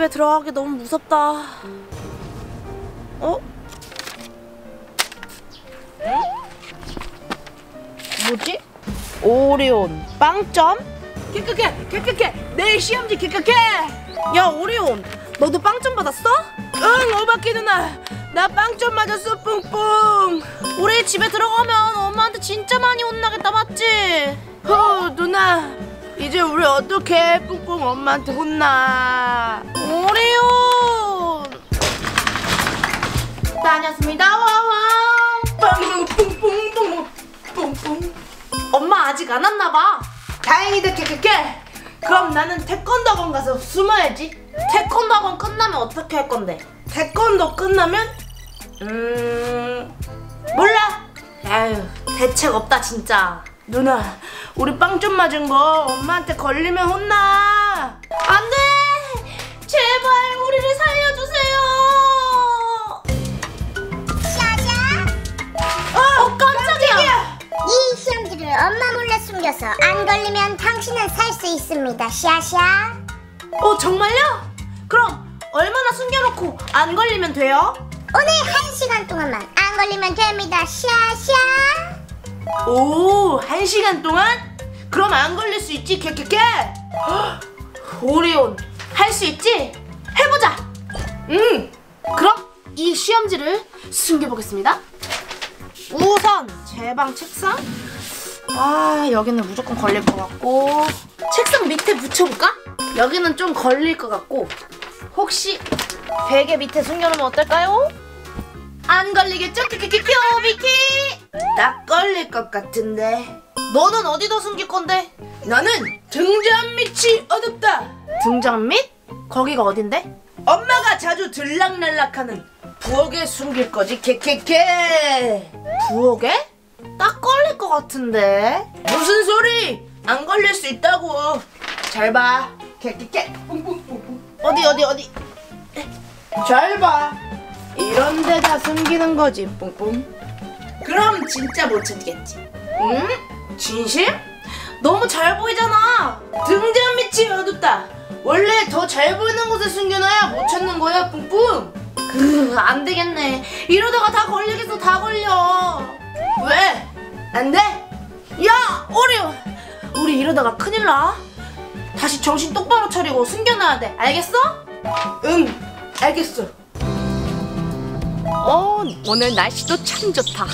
집에 들어가기 너무 무섭다. 어? 뭐지? 오리온 빵점? 개끗해 개끗해 내일 시험지 개끗해 야 오리온 너도 빵점 받았어? 응 오바키 누나 나 빵점 맞았어 뿡뿡 우리 집에 들어가면 엄마한테 진짜 많이 혼나겠다 맞지? 어 누나 이제 우리 어떻게 뿡뿡 엄마한테 혼나. 오리온! 다녔습니다. 와와. 엄마 아직 안 왔나봐. 다행이다 깨깨깨 그럼 나는 태권도 학원 가서 숨어야지. 태권도 학원 끝나면 어떻게 할 건데? 태권도 끝나면? 음 몰라. 아유 대책 없다 진짜. 누나 우리 빵 좀 맞은 거 엄마한테 걸리면 혼나. 안 돼! 제발 우리를 살려주세요! 샤샤 어 깜짝이야. 이 시험지를 엄마 몰래 숨겨서 안 걸리면 당신은 살 수 있습니다. 샤샤. 어 정말요? 그럼 얼마나 숨겨놓고 안 걸리면 돼요? 오늘 한 시간 동안만 안 걸리면 됩니다. 샤샤. 오, 한 시간 동안? 그럼 안 걸릴 수 있지, 개개개. 오리온, 할 수 있지? 해보자. 음, 그럼 이 시험지를 숨겨보겠습니다. 우선 제 방 책상. 아, 여기는 무조건 걸릴 것 같고. 책상 밑에 붙여볼까? 여기는 좀 걸릴 것 같고. 혹시 베개 밑에 숨겨놓으면 어떨까요? 안 걸리겠죠? 키키키키 비키 딱 걸릴 것 같은데 너는 어디다 숨길 건데? 나는 등잔 밑이 어둡다 등잔 밑? 거기가 어딘데? 엄마가 자주 들락날락하는 부엌에 숨길 거지 케케케 부엌에? 딱 걸릴 것 같은데 무슨 소리 안 걸릴 수 있다고 잘 봐 케케케 어디 어디 어디 잘 봐 이런 데다 숨기는 거지, 뿡뿡. 그럼 진짜 못 찾겠지. 응? 진심? 너무 잘 보이잖아. 등잔 밑이 어둡다. 원래 더 잘 보이는 곳에 숨겨놔야 못 찾는 거야, 뿡뿡. 그, 안 되겠네. 이러다가 다 걸리겠어, 다 걸려. 왜? 안 돼? 야, 오리오. 우리 이러다가 큰일 나. 다시 정신 똑바로 차리고 숨겨놔야 돼. 알겠어? 응, 알겠어. 어, 오늘 날씨도 참 좋다.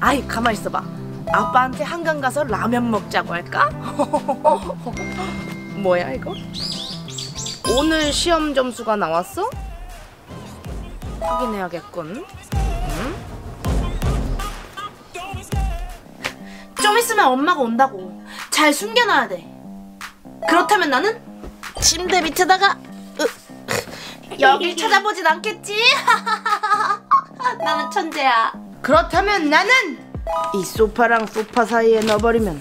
아이, 가만 있어봐. 아빠한테 한강 가서 라면 먹자고 할까? 뭐야 이거? 오늘 시험 점수가 나왔어? 확인해야겠군. 응? 좀 있으면 엄마가 온다고. 잘 숨겨놔야 돼. 그렇다면 나는 침대 밑에다가 으, 여길 찾아보진 않겠지? 나는 천재야. 그렇다면 나는 이 소파랑 소파 사이에 넣어버리면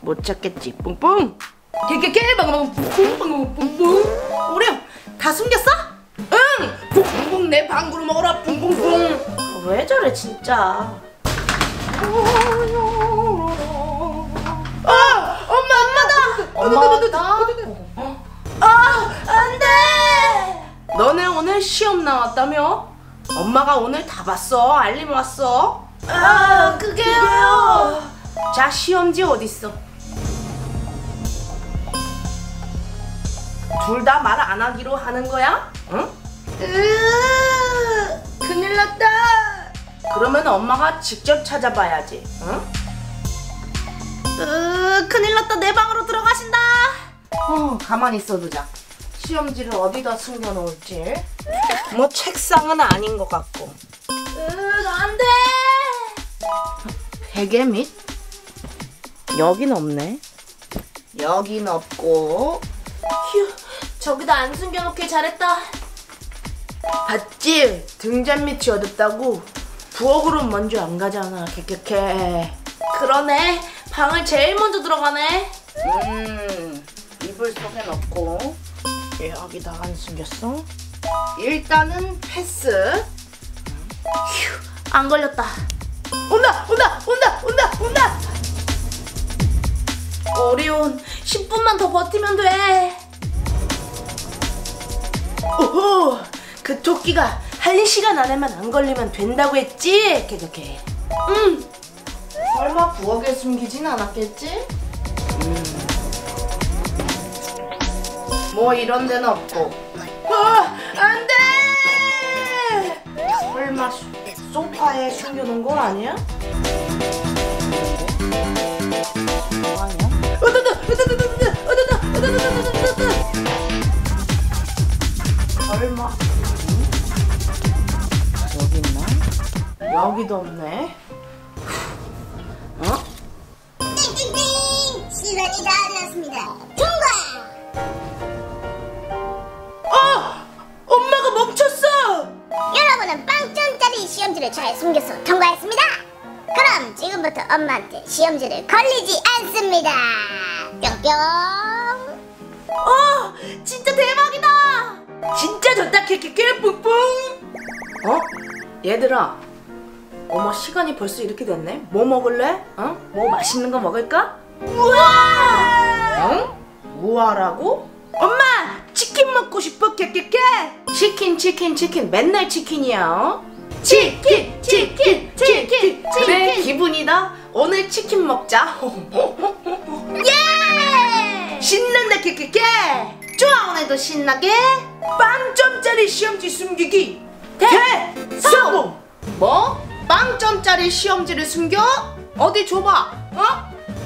못 찾겠지. 뿡뿡. 개개개 방방 뿡뿡 뿡뿡. 우리 다 숨겼어? 응. 뿡뿡 내 방구로 먹어라. 뿡뿡뿡. 왜 저래 진짜. 아, 엄마 엄마다. 엄마 왔다. 아, 안 돼! 너네 오늘 시험 나왔다며? 엄마가 오늘 다 봤어. 알림 왔어. 아, 그게요. 자, 시험지 어딨어? 둘 다 말 안 하기로 하는 거야? 응? 으, 큰일 났다. 그러면 엄마가 직접 찾아봐야지. 응? 으, 큰일 났다. 내 방으로 들어가신다. 어, 가만히 있어두자. 시험지를 어디다 숨겨놓을지. 뭐 책상은 아닌 것 같고. 베개 밑? 여긴 없네. 여긴 없고. 휴, 저기다 안 숨겨놓길 잘했다. 봤지? 등잔 밑이 어둡다고. 부엌으로 먼저 안 가잖아. 개개개. 그러네. 방을 제일 먼저 들어가네. 음, 이불 속에 넣고 여기다 안 숨겼어? 일단은 패스. 휴, 안 걸렸다. 온다, 온다, 온다, 온다, 온다. 오리온, 10분만 더 버티면 돼. 오호 그 토끼가 한 시간 안에만 안 걸리면 된다고 했지? 개개개 음 설마 부엌에 숨기진 않았겠지? 음. 뭐 이런 데는 없고 아 안돼 설마 소- 소파에 숨겨놓은 거 아니야? 설마 여기 있나? 여기도 없네 어? 띵띵띵! 시간이 다 되었습니다. 시험지를 잘 숨겨서 통과했습니다. 그럼 지금부터 엄마한테 시험지를 걸리지 않습니다. 뿅뿅! 어! 진짜 대박이다! 진짜 좋다 케케케 뿡뿡! 어? 얘들아 어머 시간이 벌써 이렇게 됐네 뭐 먹을래? 어? 뭐 맛있는 거 먹을까? 우와! 응? 우와라고? 엄마! 치킨 먹고 싶어 케케케! 치킨 치킨 치킨 맨날 치킨이야 어? 치킨 치킨 치킨 그래 기분이다. 오늘 치킨 먹자. 예! 신난다 케케케 좋아 오늘도 신나게? 빵점짜리 시험지 숨기기. 대성공. 뭐? 빵점짜리 시험지를 숨겨? 어디 줘봐. 어?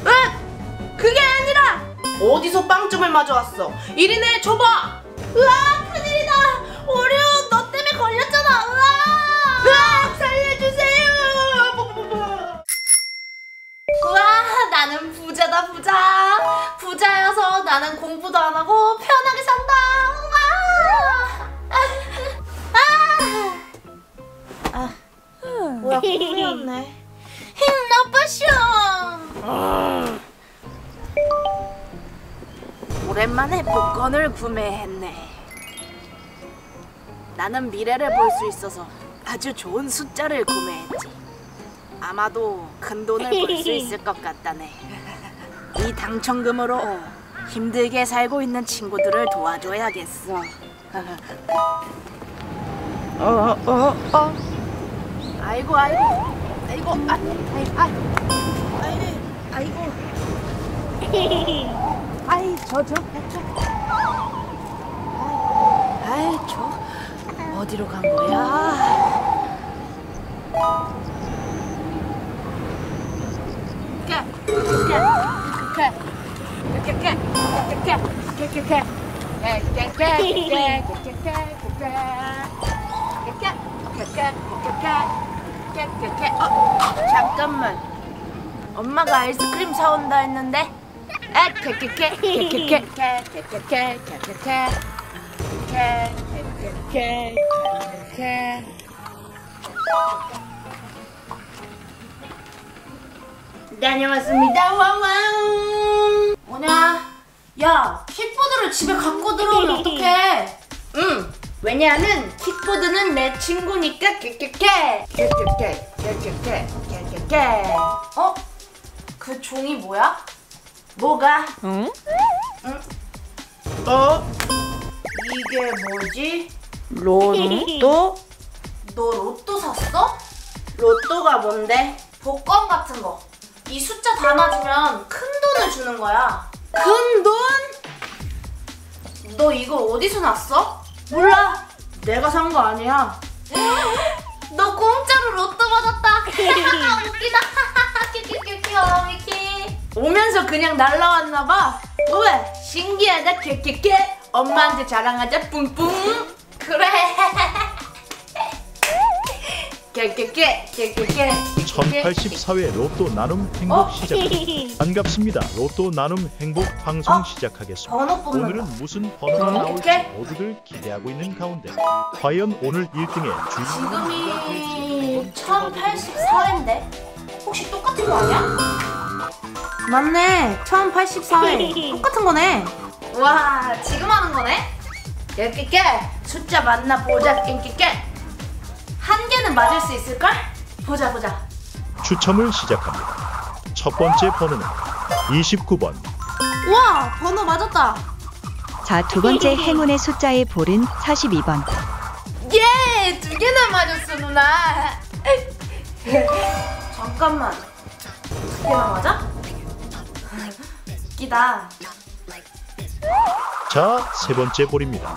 에? 그게 아니라 어디서 빵점을 맞아왔어? 이리네 줘봐. 으아 큰일이다. 오류 너 때문에 걸렸잖아. 으아 부자다 부자. 부자여서 나는 공부도 안 하고 편하게 산다. 우와 아, 아. 뭐야 꿀이었네. 힘 나빠쇼 오랜만에 복권을 구매했네. 나는 미래를 볼 수 있어서 아주 좋은 숫자를 구매했지. 아마도 큰 돈을 벌 수 있을 것 같다네. 이 당첨금으로 힘들게 살고 있는 친구들을 도와줘야겠어. 어, 어, 어. 아이고, 아이고, 아이고, 아, 아이, 아이, 아이고, 아이고. 아이, 저, 저, 저. 아이, 저, 어디로 간 거야? 잠깐만 엄마가 아이스크림 사온다 했는데 아, 케케케 케케케 케케케 케케케 케케케 케케케 다녀왔습니다. 와왕. 뭐냐? 야, 킥보드를 집에 갖고 들어오면 어떡해? 응. 왜냐하면 킥보드는 내 친구니까 깨깨깨 깨깨깨 깨깨깨 깨깨깨. 어? 그 종이 뭐야? 뭐가? 응? 응? 어? 이게 뭐지? 로또? 너 로또 샀어? 로또가 뭔데? 복권 같은 거. 이 숫자 다 맞으면 큰 돈을 주는 거야. 큰 돈? 너 이거 어디서 났어? 몰라. 내가 산 거 아니야. 너 공짜로 로또 받았다. 웃기다. 미키. 오면서 그냥 날라왔나 봐. 왜? 신기하다. 큐큐큐. 엄마한테 자랑하자. 뿡뿡. 그래. 깨깨깨 깨깨깨 1084회 로또 나눔 행복 어? 시작합니다. 반갑습니다. 로또 나눔 행복 방송 어? 시작하겠습니다. 번호 뽑는 오늘은 거. 무슨 번호가 음, 나올지 오케이. 모두들 기대하고 있는 가운데 과연 오늘 1등의 주인공은 지금이 1084회인데 혹시 똑같은 거 아니야? 맞네 1084회 똑같은 거네 와 지금 하는 거네 깨깨깨 숫자 맞나 보자 깨깨깨 한 개는 맞을 수 있을걸? 보자 보자 추첨을 시작합니다. 첫 번째 번호는 29번, 와 번호 맞았다 자, 두 번째 행운의 숫자의 볼은 42번. 예! 두 개나 맞았어 누나 잠깐만 두 개나 맞아? 웃기다 자, 세 번째 볼입니다.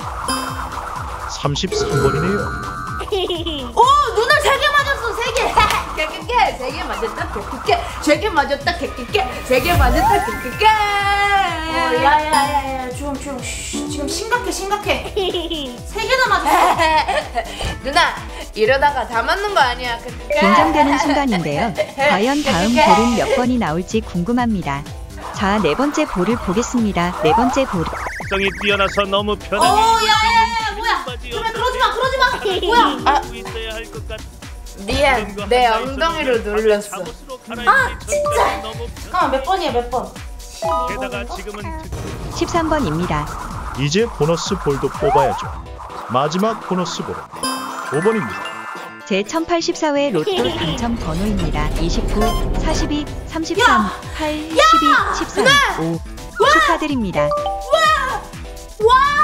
33번이네요. 오 누나 세 개 맞았어 세개. 깨깨깨 세개 맞았다 깨깨깨 세개 맞았다 깨깨깨 세개 맞았다 깨깨깨 어, 야야야야 조용 조용 쉬, 지금 심각해 심각해. 세 개나 맞았어. 누나 이러다가 다 맞는 거 아니야. 깨깨깨 긴장되는 순간인데요. 과연 다음 볼은 몇 번이 나올지 궁금합니다. 자, 네 번째 볼을 보겠습니다. 네 번째 볼. 성이 뛰어나서 너무 오 편하게 야야야 뭐야 아. 미안 내 엉덩이를 눌렀어 아 진짜 잠깐만 몇 번이야 몇번 게다가 지금은 13번입니다. 이제 보너스 볼도 뽑아야죠. 마지막 보너스 볼은 5번입니다. 제 1084회 로또 당첨 번호입니다. 29, 42, 33, 8, 12, 13, 5. 축하드립니다. 와!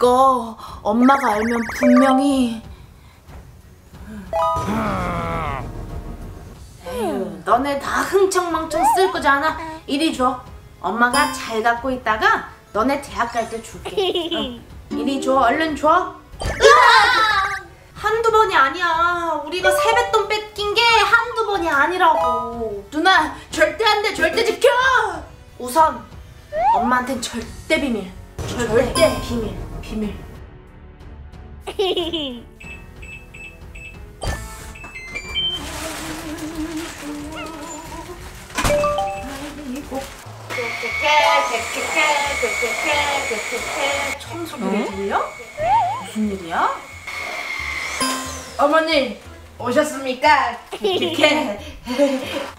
이거 엄마가 알면 분명히 에휴, 너네 다 흥청망청 쓸 거잖아. 이리 줘. 엄마가 잘 갖고 있다가 너네 대학 갈 때 줄게. 응. 이리 줘. 얼른 줘. 한두 번이 아니야. 우리가 세뱃돈 뺏긴 게 한두 번이 아니라고. 누나, 절대 안 돼. 절대 지켜. 우선 엄마한텐 절대 비밀. 절대 비밀. 비밀. 청소기를 들려? 무슨 일이야? 어머니 오셨습니까? 이렇게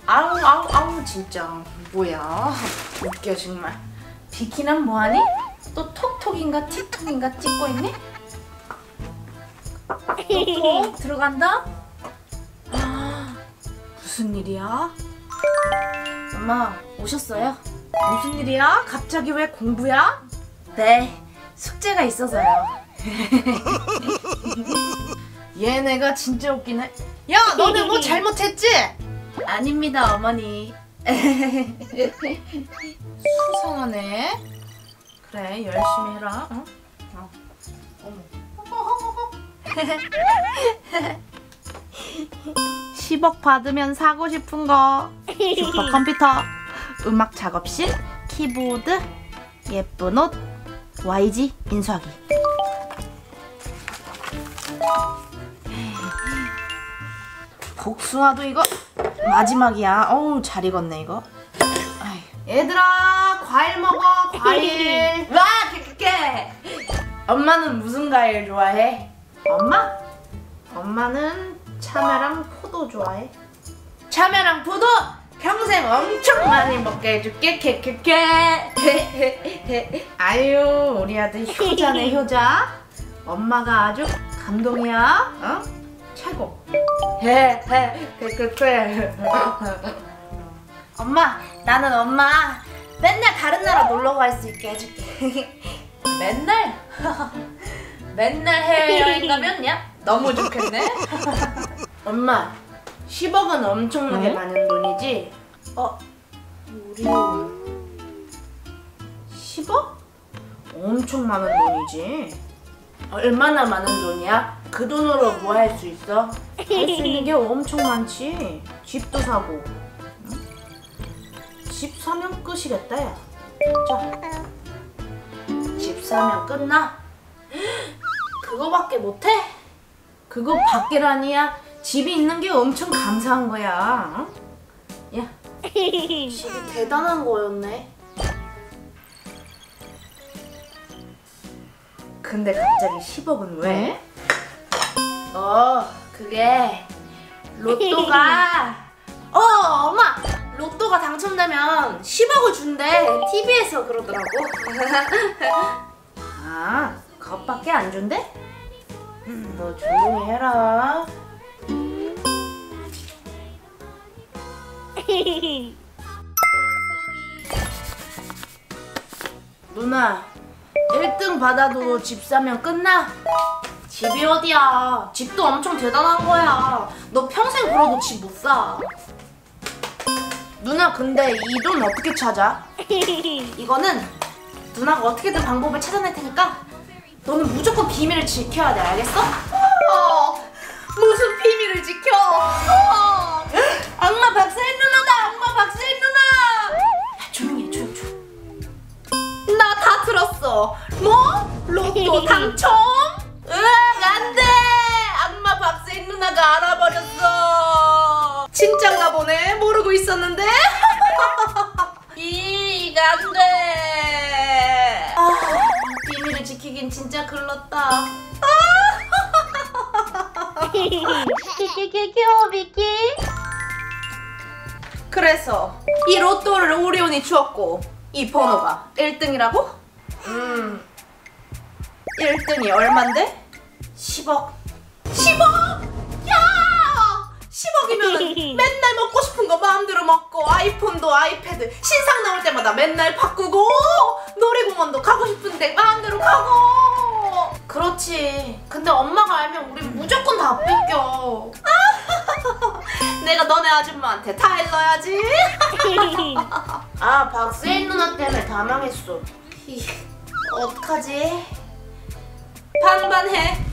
아우 아우 아우 진짜 뭐야 웃겨 정말 비키는 뭐하니? 또 톡톡인가 틱톡인가 찍고 있니? 톡톡 들어간다? 아, 무슨 일이야? 엄마 오셨어요? 무슨 일이야? 갑자기 왜 공부야? 네 숙제가 있어서요 얘네가 진짜 웃기네 야 너네 뭐 잘못했지? 아닙니다 어머니 수상하네 그래 열심히 해라. 어? 어. 어머. 10억 받으면 사고 싶은 거. 슈퍼 컴퓨터. 음악 작업실. 키보드. 예쁜 옷. YG 인수하기. 복숭아도 이거 마지막이야. 어우 잘 익었네 이거. 아이, 얘들아 과일 먹어 과일. 와 깨끗해 엄마는 무슨 과일 좋아해? 엄마? 엄마는 참외랑 포도 좋아해. 참외랑 포도? 평생 엄청 많이 먹게 해줄게 케케케 아유 우리 아들 효자네 효자. 엄마가 아주 감동이야. 어? 최고. 케케케 엄마 나는 엄마 맨날 다른 나라 놀러 갈 수 있게 해줄게 맨날? 맨날 해외여행 가면 야 너무 좋겠네 엄마 10억은 엄청나게 응? 많은 돈이지 어? 우리 10억? 엄청 많은 돈이지 얼마나 많은 돈이야? 그 돈으로 뭐 할 수 있어? 할 수 있는 게 엄청 많지 집도 사고 14면 끝이겠다 야. 자 14면 끝나? 그거밖에 못해? 그거 밖에라니야 집이 있는 게 엄청 감사한 거야 어? 야 집이 대단한 거였네 근데 갑자기 10억은 왜? 네? 어 그게 로또가 어 엄마 로또가 당첨되면 10억을 준대. TV에서 그러더라고. 아, 그것밖에 안 준대? 너 조용히 해라. 누나, 1등 받아도 집 사면 끝나? 집이 어디야? 집도 엄청 대단한 거야. 너 평생 벌어도 집못 사. 누나, 근데 이 돈 어떻게 찾아? 이거는 누나가 어떻게든 방법을 찾아낼 테니까 너는 무조건 비밀을 지켜야 돼, 알겠어? 어, 무슨 비밀을 지켜? 어, 악마 박사인 누나다, 악마 박사인 누나! 야, 조용히 해, 조용, 조용. 나 다 들었어. 뭐? 로또 당첨? 으악, 안 돼! 박사인 누나가 알아버렸어. 진짠가 보네. 모르고 있었는데. 이, 안 돼. 아, 비밀을 지키긴 진짜 글렀다. 키키키키오 미키. 그래서 이 로또를 오리온이 주었고 이 번호가 1등이라고? 음 1등이 얼만데? 10억 10억? 10억이면 맨날 먹고 싶은 거 마음대로 먹고 아이폰도 아이패드 신상 나올 때마다 맨날 바꾸고 놀이공원도 가고 싶은데 마음대로 가고 그렇지 근데 엄마가 알면 우리 무조건 다 뺏겨 내가 너네 아줌마한테 다 일러야지. 아 박세인 누나 때문에 다 망했어. 히, 어떡하지? 반반해.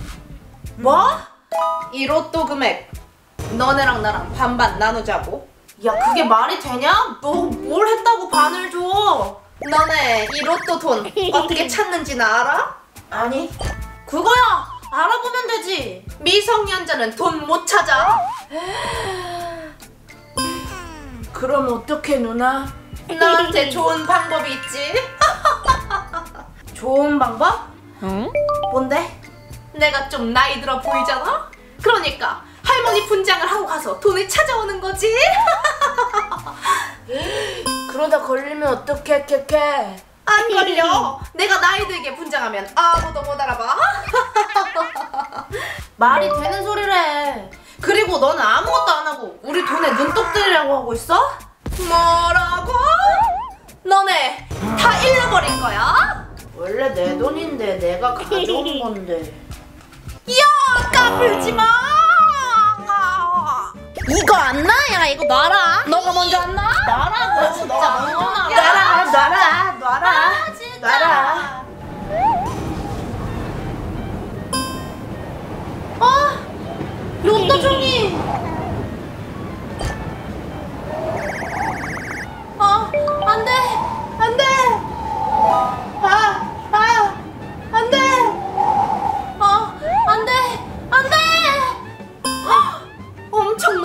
뭐? 이 로또 금액 너네랑 나랑 반반 나누자고? 야 그게 말이 되냐? 너 뭘 했다고 반을 줘? 너네 이 로또 돈 어떻게 찾는지는 알아? 아니 그거야 알아보면 되지 미성년자는 돈 못 찾아 그럼 어떻게 누나? 나한테 좋은 방법이 있지 좋은 방법? 응? 뭔데? 내가 좀 나이 들어 보이잖아? 그러니까 할머니 분장을 하고 가서 돈을 찾아오는 거지? 그러다 걸리면 어떡해 캐캐 안 걸려. 내가 나이 들게 분장하면 아무도 못 알아봐. 말이 되는 소리래. 그리고 너는 아무것도 안 하고 우리 돈에 눈독 들이라고 하고 있어? 뭐라고? 너네 다 잃어버린 거야? 원래 내 돈인데 내가 가져온 건데. 야 까불지 마 이거 안 나? 야 이거 놔라. 너가 먼저 안 나? 놔라고 진짜 너가 놔라. 놔라 놔라. 놔라. 아 로또 종이. 아 안돼. 안돼. 아아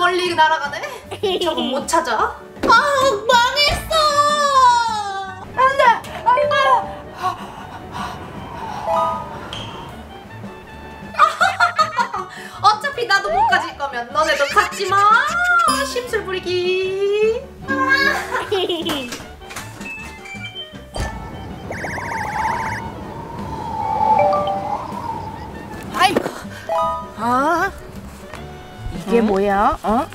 멀리 날아가네? 저거 못 찾아 어?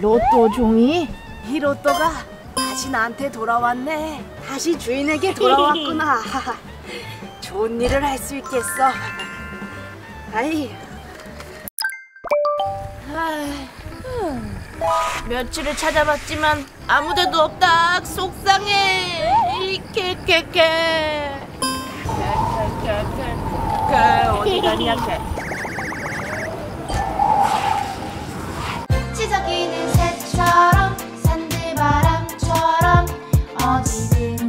로또 종이? 이 로또가 다시 나한테 돌아왔네. 다시 주인에게 돌아왔구나. 좋은 일을 할 수 있겠어. 아이. 며칠을 찾아봤지만 아무 데도 없다. 속상해. 이케케케 어디 가냐 só viver.